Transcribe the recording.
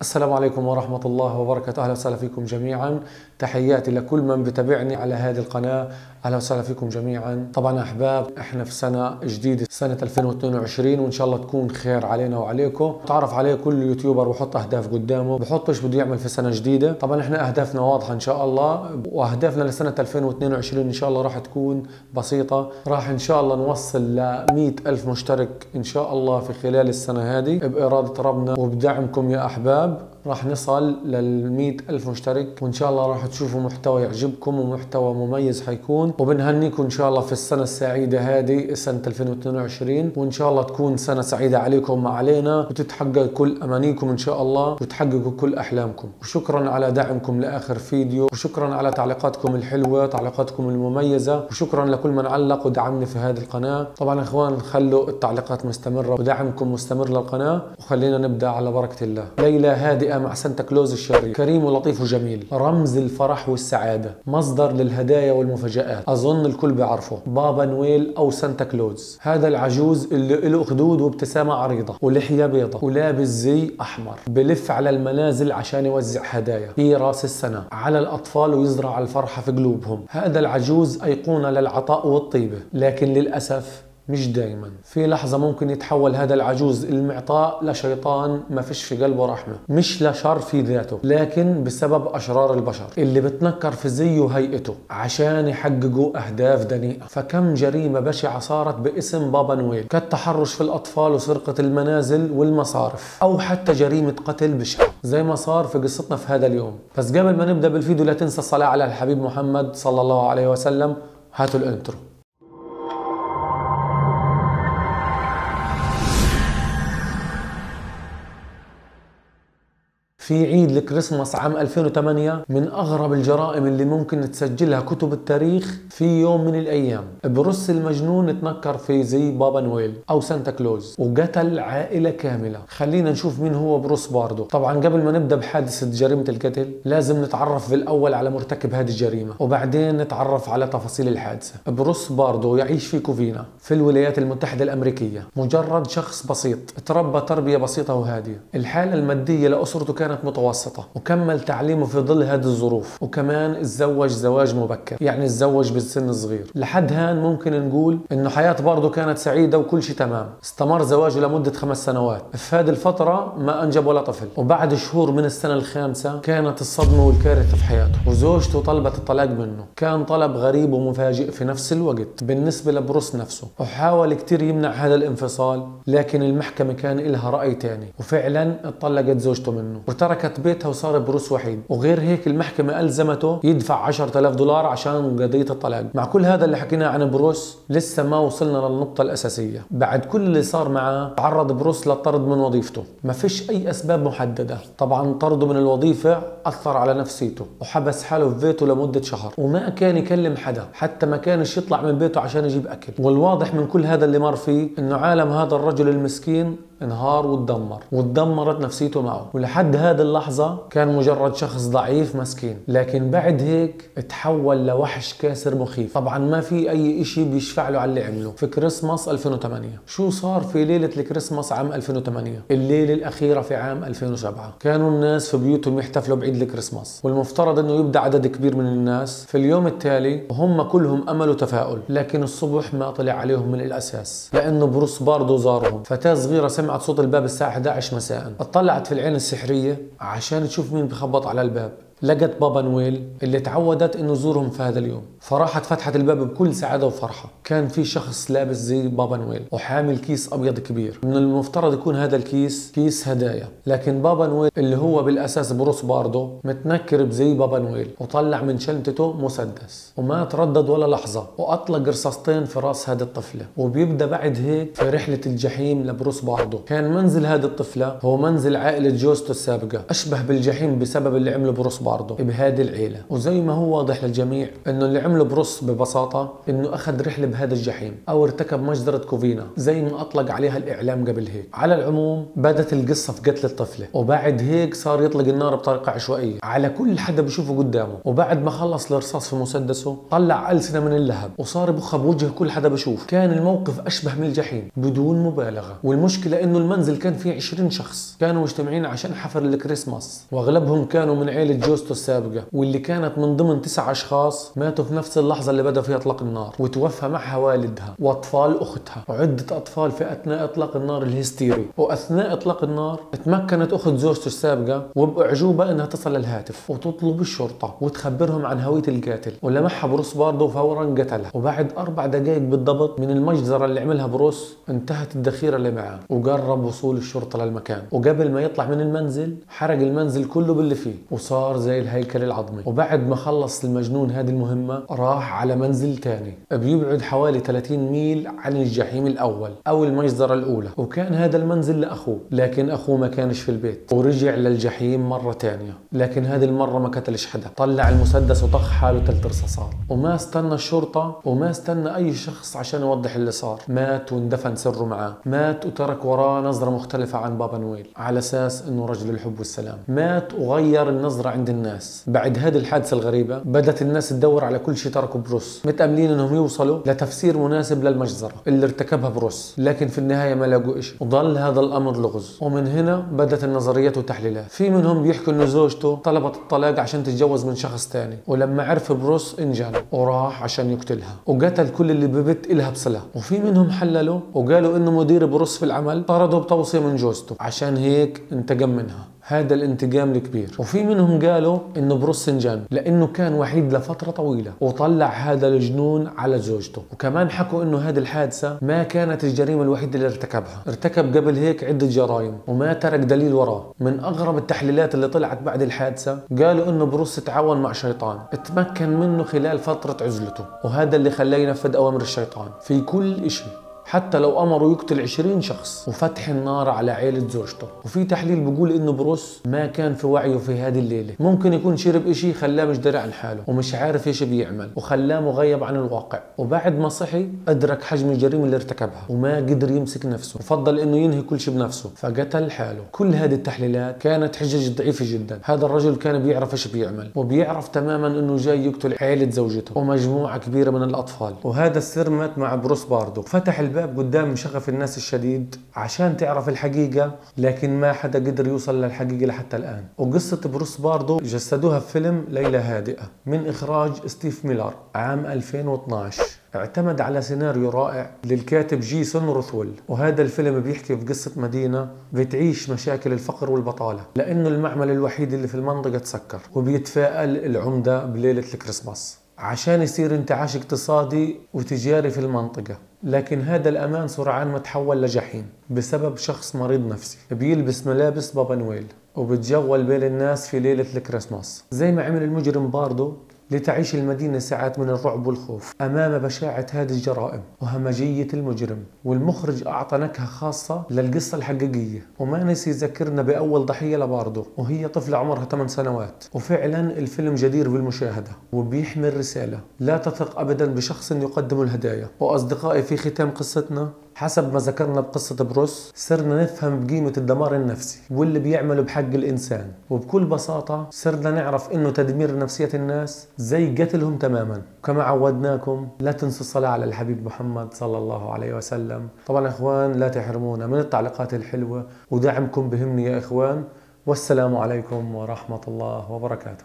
السلام عليكم ورحمة الله وبركاته. أهلا وسهلا فيكم جميعا. تحياتي لكل من بتابعني على هذه القناة. أهلا وسهلا فيكم جميعا. طبعا أحباب إحنا في سنة جديدة سنة 2022 وإن شاء الله تكون خير علينا وعليكم. تعرف عليه كل يوتيوبر بحط أهداف قدامه بحطش بده يعمل في سنة جديدة. طبعا إحنا أهدافنا واضحة إن شاء الله وأهدافنا لسنة 2022 إن شاء الله راح تكون بسيطة. راح إن شاء الله نوصل ل 100 ألف مشترك إن شاء الله في خلال السنة هذه. بإرادة ربنا وبدعمكم يا أحباب راح نصل لل ألف مشترك وإن شاء الله راح تشوفوا محتوى يعجبكم ومحتوى مميز حيكون. وبنهنيكم إن شاء الله في السنة السعيدة هذه سنة 2022 وإن شاء الله تكون سنة سعيدة عليكم وعلينا وتتحقق كل أمانيكم إن شاء الله وتحققوا كل أحلامكم. وشكرا على دعمكم لآخر فيديو وشكرا على تعليقاتكم الحلوة تعليقاتكم المميزة وشكرا لكل من علق ودعمني في هذه القناة. طبعا إخوان خلوا التعليقات مستمرة ودعمكم مستمر للقناة وخلينا نبدأ على بركة الله. ليلة هادئة مع سانتا كلوز الشرير كريم ولطيف وجميل. رمز الفرح والسعادة. مصدر للهدايا والمفاجآت. أظن الكل بيعرفه. بابا نويل أو سانتا كلوز. هذا العجوز اللي له خدود وابتسامة عريضة. ولحية بيضة. ولابس زي أحمر. بلف على المنازل عشان يوزع هدايا. في راس السنة. على الأطفال ويزرع الفرحة في قلوبهم. هذا العجوز أيقونة للعطاء والطيبة. لكن للأسف مش دايما. في لحظة ممكن يتحول هذا العجوز المعطاء لشيطان ما فيش في قلبه رحمة. مش لشر في ذاته لكن بسبب أشرار البشر اللي بتنكر في زيه وهيئته عشان يحققوا أهداف دنيئة. فكم جريمة بشعة صارت باسم بابا نويل كالتحرش في الأطفال وسرقة المنازل والمصارف أو حتى جريمة قتل بشعة زي ما صار في قصتنا في هذا اليوم. بس قبل ما نبدأ بالفيديو لا تنسى الصلاة على الحبيب محمد صلى الله عليه وسلم. هاتوا ال intro. في عيد الكريسماس عام 2008 من أغرب الجرائم اللي ممكن تسجلها كتب التاريخ في يوم من الأيام. بروس المجنون تنكر في زي بابا نويل أو سانتا كلوز وقتل عائلة كاملة. خلينا نشوف مين هو بروس باردو. طبعا قبل ما نبدأ بحادثة جريمة القتل لازم نتعرف بالاول على مرتكب هذه الجريمة وبعدين نتعرف على تفاصيل الحادثة. بروس باردو يعيش في كوفينا في الولايات المتحدة الأمريكية. مجرد شخص بسيط. تربى تربية بسيطة وهادية. الحالة المادية لأسرته كانت كانت متوسطة وكمل تعليمه في ظل هذه الظروف. وكمان تزوج زواج مبكر يعني تزوج بالسن صغير لحد هان ممكن نقول إنه حياته برضه كانت سعيدة وكل شيء تمام. استمر زواجه لمدة خمس سنوات. في هذه الفترة ما أنجب ولا طفل. وبعد شهور من السنة الخامسة كانت الصدمة والكارثة في حياته. وزوجته طلبت الطلاق منه. كان طلب غريب ومفاجئ في نفس الوقت. بالنسبة لبروس نفسه وحاول كتير يمنع هذا الانفصال لكن المحكمة كان لها رأي تاني. وفعلا اتطلقت زوجته منه. تركت بيتها وصار بروس وحيد. وغير هيك المحكمة ألزمته يدفع 10000 دولار عشان قضية الطلاق. مع كل هذا اللي حكيناه عن بروس لسه ما وصلنا للنقطة الأساسية. بعد كل اللي صار معاه تعرض بروس للطرد من وظيفته. ما فيش أي أسباب محددة. طبعا طرده من الوظيفة أثر على نفسيته وحبس حاله في بيته لمدة شهر. وما كان يكلم حدا حتى ما كانش يطلع من بيته عشان يجيب أكل. والواضح من كل هذا اللي مر فيه إنه عالم هذا الرجل المسكين انهار وتدمر وتدمرت نفسيته معه. ولحد هذه اللحظة كان مجرد شخص ضعيف مسكين. لكن بعد هيك تحول لوحش كاسر مخيف. طبعا ما في أي إشي بيشفع له على اللي عمله. في كريسماس 2008 شو صار في ليلة الكريسماس عام 2008 الليلة الأخيرة في عام 2007 كانوا الناس في بيوتهم يحتفلوا بعيد الكريسماس. والمفترض إنه يبدأ عدد كبير من الناس. في اليوم التالي وهم كلهم أملوا تفاؤل. لكن الصبح ما طلع عليهم من الأساس. لأنه بروس باردو زارهم. فتاة صغيرة سمعت صوت الباب الساعة 11 مساء. اطلعت في العين السحرية عشان تشوف مين بخبط على الباب. لقت بابا نويل اللي تعودت إنه يزورهم في هذا اليوم. فراحت فتحت الباب بكل سعادة وفرحة. كان في شخص لابس زي بابا نويل وحامل كيس أبيض كبير. من المفترض يكون هذا الكيس كيس هدايا. لكن بابا نويل اللي هو بالأساس بروس باردو متنكر بزي بابا نويل وطلع من شنطته مسدس وما تردد ولا لحظة وأطلق رصاصتين في رأس هذه الطفلة وبيبدأ بعد هيك في رحلة الجحيم لبروس باردو. كان منزل هذه الطفلة هو منزل عائلة جوزته السابقة. أشبه بالجحيم بسبب اللي عمله بروس باردو بهذه العيلة. وزي ما هو واضح للجميع إنه اللي عمله بروس ببساطة إنه أخذ رحلة بهذا الجحيم أو ارتكب مجزرة كوفينا زي ما أطلق عليها الإعلام قبل هيك. على العموم بدت القصة في قتل الطفلة وبعد هيك صار يطلق النار بطريقة عشوائية. على كل حدا بشوفه قدامه. وبعد ما خلص الرصاص في مسدسه طلع ألسنة من اللهب وصار يبخها بوجه كل حدا بشوف. كان الموقف أشبه من الجحيم بدون مبالغة. والمشكلة إنه المنزل كان فيه 20 شخص كانوا مجتمعين عشان حفل الكريسماس وأغلبهم كانوا من عيلة جوزته السابقة واللي كانت من ضمن تسع أشخاص ماتوا في نفس اللحظة اللي بدأ فيها إطلاق النار وتوفى معها والدها وأطفال أختها. وعدة أطفال في أثناء إطلاق النار الهستيري. وأثناء إطلاق النار تمكنت أخت زوجته السابقة وبأعجوبة إنها تصل للهاتف وتطلب الشرطة وتخبرهم عن هوية القاتل. ولمحها بروس باردو فورا قتلها. وبعد أربع دقائق بالضبط من المجزرة اللي عملها بروس انتهت الذخيرة اللي معاه. وقرب وصول الشرطة للمكان. وقبل ما يطلع من المنزل حرق المنزل كله باللي فيه. وصار زي الهيكل العظمي. وبعد ما خلص المجنون هذه المهمة راح على منزل تاني. بيبعد حوالي 30 ميل عن الجحيم الأول أو المجزرة الأولى. وكان هذا المنزل لأخوه لكن أخوه ما كانش في البيت. ورجع للجحيم مرة تانية. لكن هذه المرة ما قتلش حدا. طلع المسدس وطخ حاله ثلاث رصاصات. وما استنى الشرطة وما استنى أي شخص عشان يوضح اللي صار. مات واندفن سره معاه. مات وترك وراه نظرة مختلفة عن بابا نويل. على أساس أنه رجل الحب والسلام. مات وغير النظرة عند الناس. بعد هذه الحادثة الغريبة بدأت الناس تدور على كل شيء تركه بروس. متأملين أنهم يوصلوا لتفسير مناسب للمجزرة اللي ارتكبها بروس لكن في النهاية ما لقوا شيء وظل هذا الأمر لغز. ومن هنا بدأت النظريات والتحليلات. في منهم بيحكوا أنه زوجته طلبت الطلاق عشان تتجوز من شخص ثاني ولما عرف بروس انجن وراح عشان يقتلها. وقتل كل اللي بيمت إلها بصلة. وفي منهم حللوا وقالوا إنه مدير بروس في العمل طرده بتوصية من جوزته. عشان هيك انتقم منها. هذا الانتقام الكبير. وفي منهم قالوا إنه بروس انجن لأنه كان وحيد لفترة طويلة وطلع هذا الجنون على زوجته. وكمان حكوا إنه هذه الحادثة ما كانت الجريمة الوحيدة اللي ارتكبها. ارتكب قبل هيك عدة جرائم وما ترك دليل وراه. من أغرب التحليلات اللي طلعت بعد الحادثة قالوا إنه بروس تعاون مع شيطان تمكن منه خلال فترة عزلته. وهذا اللي خلاه ينفذ أوامر الشيطان في كل شيء حتى لو امروا يقتل 20 شخص وفتح النار على عيلة زوجته. وفي تحليل بيقول إنه بروس ما كان في وعيه في هذه الليلة. ممكن يكون شرب إشي خلاه مش داري عن حاله ومش عارف إيش بيعمل وخلاه مغيب عن الواقع. وبعد ما صحي أدرك حجم الجريمة اللي ارتكبها وما قدر يمسك نفسه. وفضل إنه ينهي كل شيء بنفسه. فقتل حاله. كل هذه التحليلات كانت حجج ضعيفة جدا. هذا الرجل كان بيعرف إيش بيعمل وبيعرف تماما إنه جاي يقتل عيلة زوجته ومجموعة كبيرة من الأطفال. وهذا السر مات مع بروس باردو. فتح الباب قدام شغف الناس الشديد عشان تعرف الحقيقة لكن ما حدا قدر يوصل للحقيقة لحتى الآن. وقصة بروس باردو جسدوها في فيلم ليلة هادئة من إخراج ستيف ميلر عام 2012 اعتمد على سيناريو رائع للكاتب جيسون روثول وهذا الفيلم بيحكي في قصة مدينة بتعيش مشاكل الفقر والبطالة لأنه المعمل الوحيد اللي في المنطقة تسكر وبيتفائل العمدة بليلة الكريسماس. عشان يصير انتعاش اقتصادي وتجاري في المنطقة لكن هذا الأمان سرعان ما تحول لجحيم بسبب شخص مريض نفسي. بيلبس ملابس بابا نويل وبتجول بين الناس في ليلة الكريسماس. زي ما عمل المجرم باردو لتعيش المدينة ساعات من الرعب والخوف أمام بشاعة هذه الجرائم وهمجية المجرم والمخرج أعطى نكهة خاصة للقصة الحقيقية. وما نسي يذكرنا بأول ضحية لباردو وهي طفلة عمرها 8 سنوات. وفعلا الفيلم جدير بالمشاهدة وبيحمل رسالة لا تثق أبدا بشخص يقدم الهدايا. وأصدقائي في ختام قصتنا حسب ما ذكرنا بقصة بروس صرنا نفهم بقيمة الدمار النفسي واللي بيعمله بحق الإنسان. وبكل بساطة صرنا نعرف إنه تدمير نفسية الناس زي قتلهم تماما. كما عودناكم لا تنسوا الصلاة على الحبيب محمد صلى الله عليه وسلم. طبعا إخوان لا تحرمونا من التعليقات الحلوة ودعمكم بهمني يا إخوان. والسلام عليكم ورحمة الله وبركاته.